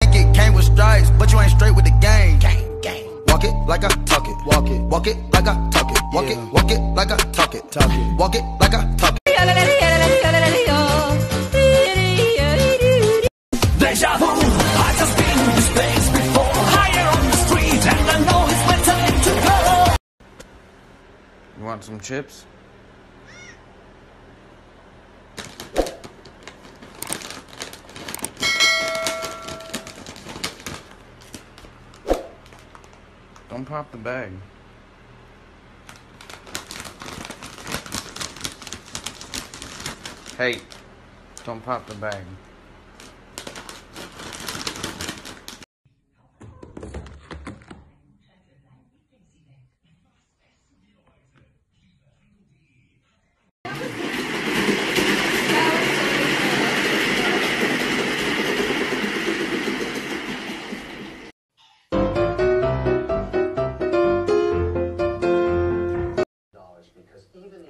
It came with stripes, but you ain't straight with the game. Gang, gang. Walk it like I talk it. Walk it. Walk it like I talk it. Walk it. Walk it like I talk it. Talk it. Walk it like I talk it. Deja vu, I just been in this place before. Higher on the street, and I know it's my time to go. You want some chips? Don't pop the bag. Hey, don't pop the bag.